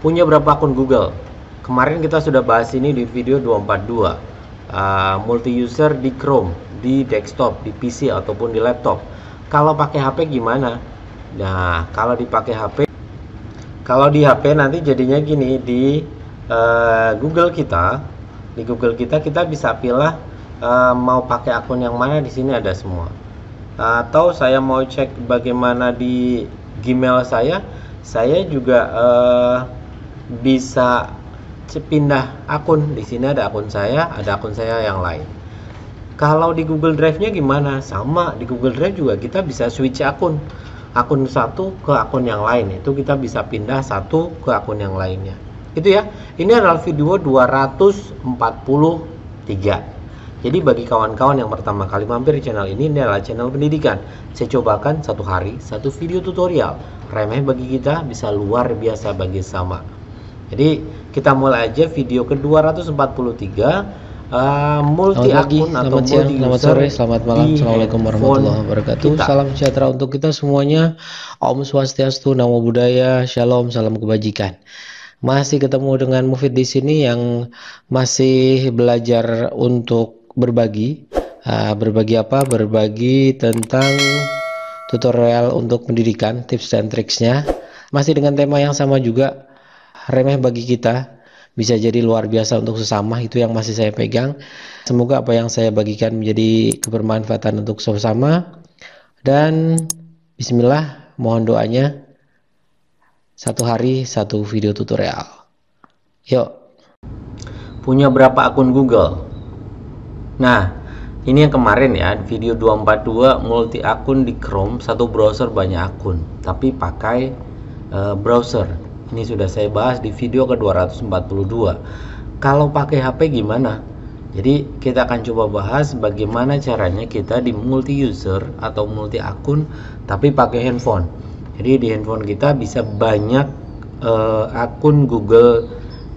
punya berapa akun Google? Kemarin kita sudah bahas ini di video 242 uh, multi user di Chrome di desktop di PC ataupun di laptop. Kalau pakai HP gimana? Nah kalau dipakai HP kalau di HP nanti jadinya gini di uh, Google kita di Google kita kita bisa pilih uh, mau pakai akun yang mana di sini ada semua. Atau saya mau cek bagaimana di Gmail saya saya juga uh, bisa pindah akun. Di sini ada akun saya ada akun saya yang lain. Kalau di Google Drive-nya gimana? Sama. Di Google Drive juga kita bisa switch akun. Akun satu ke akun yang lain. Itu kita bisa pindah satu ke akun yang lainnya. Itu ya. Ini adalah video 243 jadi bagi kawan-kawan yang pertama kali mampir di channel ini ini adalah channel pendidikan. Saya cobakan satu hari satu video tutorial. Remeh bagi kita bisa luar biasa bagi sama jadi kita mulai aja video ke 243 Uh, multi selamat pagi, akun selamat atau siang, multi selamat user sore, selamat malam. Assalamualaikum warahmatullahi wabarakatuh. kita. Salam sejahtera untuk kita semuanya. Om Swastiastu, Namo Buddhaya, Shalom, salam kebajikan. Masih ketemu dengan Mufid di sini yang masih belajar untuk berbagi. Uh, berbagi apa? Berbagi tentang tutorial untuk pendidikan, tips dan triksnya. Masih dengan tema yang sama juga, remeh bagi kita bisa jadi luar biasa untuk sesama itu yang masih saya pegang. Semoga apa yang saya bagikan menjadi kebermanfaatan untuk sesama. Dan bismillah mohon doanya. Satu hari satu video tutorial. Yuk. Punya berapa akun Google? Nah ini yang kemarin ya video 242 multi akun di Chrome satu browser banyak akun. Tapi pakai uh, browser ini sudah saya bahas di video ke-242. Kalau pakai HP gimana? Jadi kita akan coba bahas bagaimana caranya kita di multi user atau multi akun tapi pakai handphone. Jadi di handphone kita bisa banyak uh, akun Google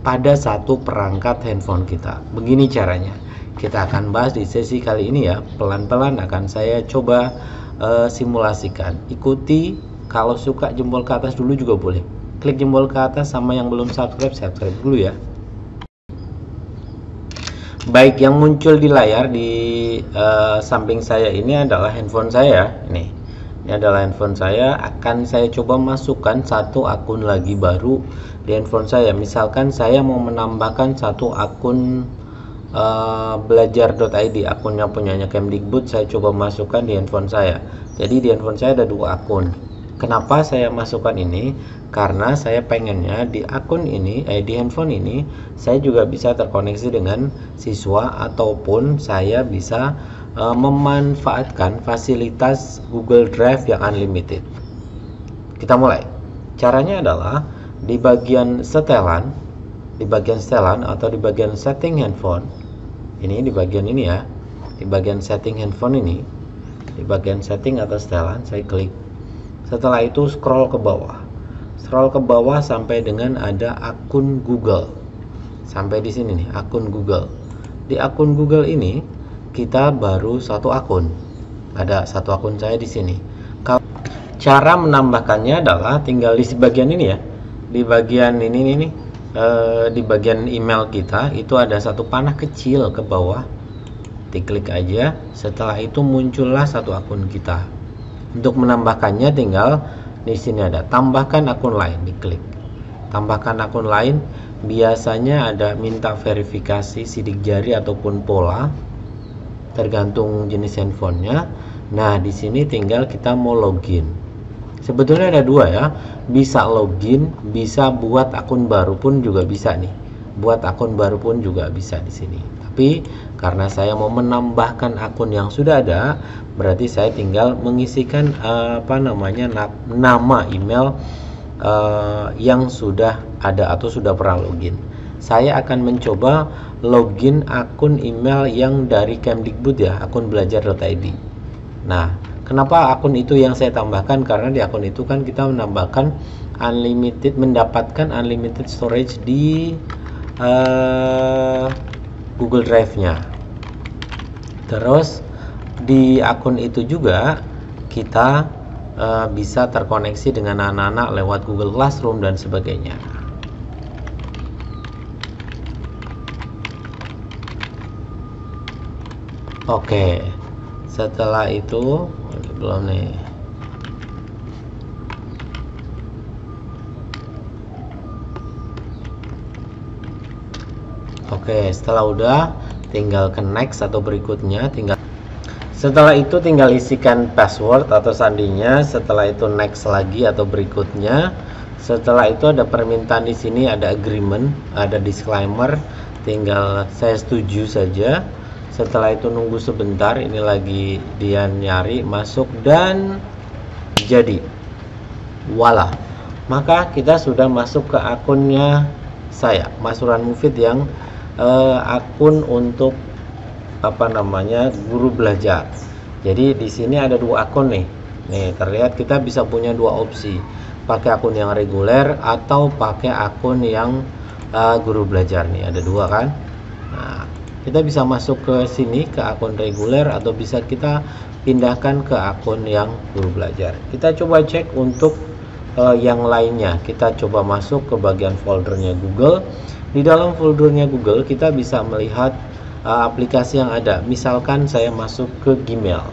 pada satu perangkat handphone kita. Begini caranya. Kita akan bahas di sesi kali ini ya. Pelan-pelan akan saya coba uh, simulasikan. Ikuti kalau suka jempol ke atas dulu juga boleh klik jempol ke atas sama yang belum subscribe subscribe dulu ya. Baik yang muncul di layar di uh, samping saya ini adalah handphone saya. Ini ini adalah handphone saya. Akan saya coba masukkan satu akun lagi baru di handphone saya. Misalkan saya mau menambahkan satu akun uh, belajar.id akunnya punyanya Kemdikbud saya coba masukkan di handphone saya. Jadi di handphone saya ada dua akun kenapa saya masukkan ini? Karena saya pengennya di akun ini eh di handphone ini saya juga bisa terkoneksi dengan siswa ataupun saya bisa uh, memanfaatkan fasilitas Google Drive yang unlimited. Kita mulai. Caranya adalah di bagian setelan di bagian setelan atau di bagian setting handphone ini di bagian ini ya di bagian setting handphone ini di bagian setting atau setelan saya klik setelah itu scroll ke bawah. Scroll ke bawah sampai dengan ada akun Google. Sampai di sini nih akun Google. Di akun Google ini kita baru satu akun. Ada satu akun saya di sini. Cara menambahkannya adalah tinggal di bagian ini ya. Di bagian ini ini e, di bagian email kita itu ada satu panah kecil ke bawah. Diklik aja. Setelah itu muncullah satu akun kita untuk menambahkannya tinggal di sini ada tambahkan akun lain diklik. Tambahkan akun lain biasanya ada minta verifikasi sidik jari ataupun pola tergantung jenis handphonenya. Nah di sini tinggal kita mau login. Sebetulnya ada dua ya bisa login bisa buat akun baru pun juga bisa nih. Buat akun baru pun juga bisa di sini tapi karena saya mau menambahkan akun yang sudah ada berarti saya tinggal mengisikan uh, apa namanya nama email uh, yang sudah ada atau sudah pernah login. Saya akan mencoba login akun email yang dari Kemdikbud ya akun belajar.id nah kenapa akun itu yang saya tambahkan? Karena di akun itu kan kita menambahkan unlimited mendapatkan unlimited storage di uh, Google Drive-nya. Terus di akun itu juga kita e, bisa terkoneksi dengan anak-anak lewat Google Classroom dan sebagainya. Oke, setelah itu belum nih. Oke, setelah udah tinggal ke next atau berikutnya tinggal setelah itu tinggal isikan password atau sandinya setelah itu next lagi atau berikutnya. Setelah itu ada permintaan di sini ada agreement ada disclaimer tinggal saya setuju saja. Setelah itu nunggu sebentar ini lagi dia nyari masuk dan jadi. Wala maka kita sudah masuk ke akunnya saya Masuran Mufid yang uh, akun untuk apa namanya guru belajar. Jadi di sini ada dua akun nih. Nih terlihat kita bisa punya dua opsi, pakai akun yang reguler atau pakai akun yang uh, guru belajar nih. Ada dua kan. Nah kita bisa masuk ke sini ke akun reguler atau bisa kita pindahkan ke akun yang guru belajar. Kita coba cek untuk uh, yang lainnya. Kita coba masuk ke bagian foldernya Google di dalam foldernya Google kita bisa melihat uh, aplikasi yang ada. Misalkan saya masuk ke Gmail.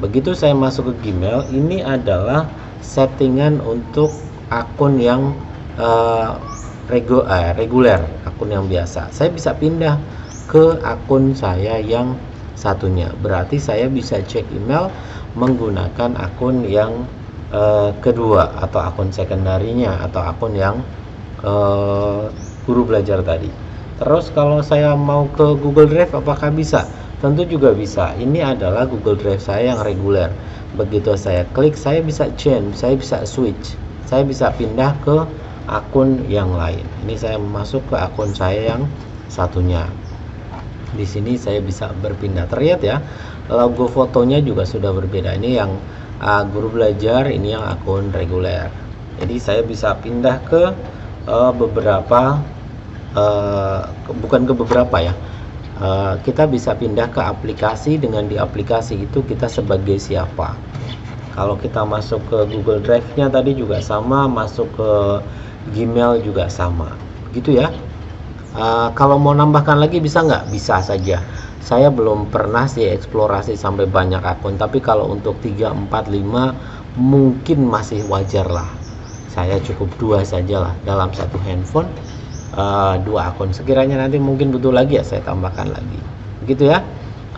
Begitu saya masuk ke Gmail, ini adalah settingan untuk akun yang uh, regu uh, reguler, akun yang biasa. Saya bisa pindah ke akun saya yang satunya. Berarti saya bisa cek email menggunakan akun yang uh, kedua atau akun sekundarinya atau akun yang uh, guru belajar tadi. Terus kalau saya mau ke Google Drive apakah bisa? Tentu juga bisa. Ini adalah Google Drive saya yang reguler. Begitu saya klik, saya bisa change, saya bisa switch. Saya bisa pindah ke akun yang lain. Ini saya masuk ke akun saya yang satunya. Di sini saya bisa berpindah. Terlihat ya, logo fotonya juga sudah berbeda. Ini yang uh, guru belajar, ini yang akun reguler. Jadi saya bisa pindah ke uh, beberapa uh, bukan ke beberapa ya. Uh, kita bisa pindah ke aplikasi dengan di aplikasi itu kita sebagai siapa. Kalau kita masuk ke Google Drive-nya tadi juga sama masuk ke Gmail juga sama. Gitu ya. Uh, kalau mau nambahkan lagi bisa nggak? Bisa saja. Saya belum pernah sih eksplorasi sampai banyak akun tapi kalau untuk 3, 4, 5 mungkin masih wajar lah saya cukup dua saja lah dalam satu handphone uh, dua akun. Sekiranya nanti mungkin butuh lagi ya saya tambahkan lagi. Begitu ya.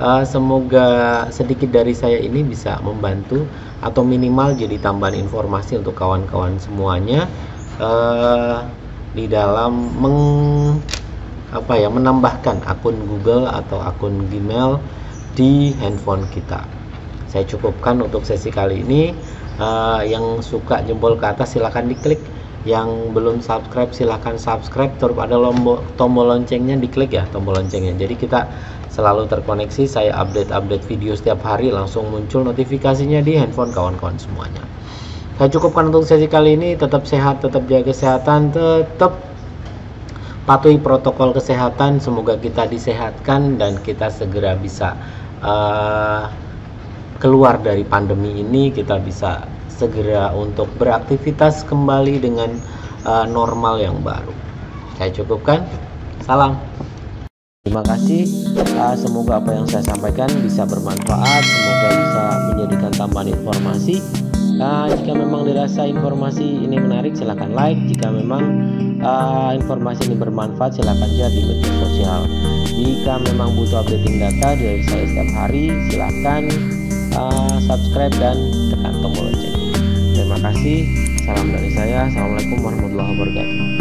Uh, semoga sedikit dari saya ini bisa membantu atau minimal jadi tambahan informasi untuk kawan-kawan semuanya uh, di dalam meng apa ya menambahkan akun Google atau akun Gmail di handphone kita. Saya cukupkan untuk sesi kali ini uh, yang suka jempol ke atas silahkan diklik. Yang belum subscribe silahkan subscribe. Terus ada lombok tombol loncengnya diklik ya tombol loncengnya. Jadi kita selalu terkoneksi saya update-update video setiap hari langsung muncul notifikasinya di handphone kawan-kawan semuanya. Saya cukupkan untuk sesi kali ini. Tetap sehat tetap jaga kesehatan tetap patuhi protokol kesehatan. Semoga kita disehatkan dan kita segera bisa uh, keluar dari pandemi ini kita bisa segera untuk beraktivitas kembali dengan uh, normal yang baru. Saya cukupkan. Salam. Terima kasih. Uh, semoga apa yang saya sampaikan bisa bermanfaat. Semoga bisa menjadikan tambahan informasi. Uh, jika memang dirasa informasi ini menarik, silahkan like. Jika memang uh, informasi ini bermanfaat, silahkan share di media sosial. Jika memang butuh updating data dari saya setiap hari, silahkan uh, subscribe dan tekan tombol lonceng. Terima kasih. Salam dari saya. Assalamualaikum warahmatullahi wabarakatuh.